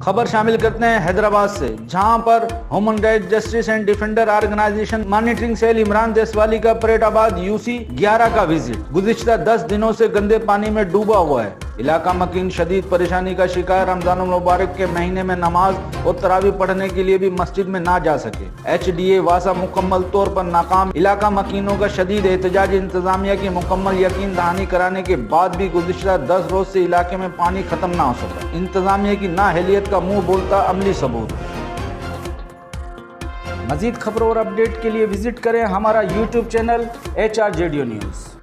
खबर शामिल करते हैं हैदराबाद से, जहाँ पर human right justice and defender organisation monitoring cell Imran Deswali का परेटाबाद यूसी 11 का विज़िट। गुजशत 10 दिनों से गंदे पानी में डूबा हुआ है। इलाका मकीन शदीद परेशानी का शिकार रमज़ान मुबारक के महीने में नमाज़ और तरावी पढ़ने के लिए भी मस्जिद में ना जा सके। एच डी ए वासा मुकम्मल तौर पर नाकाम। इलाका मकीनों का शदीद एहतजाज इंतजामिया की मुकम्मल यकीन दहानी कराने के बाद भी गुजशत दस रोज से इलाके में पानी खत्म ना हो सका। इंतजामिया की नाहलियत का मुँह बोलता अमली सबूत। मजीद खबरों और अपडेट के लिए विज़िट करें हमारा YouTube channel H R news.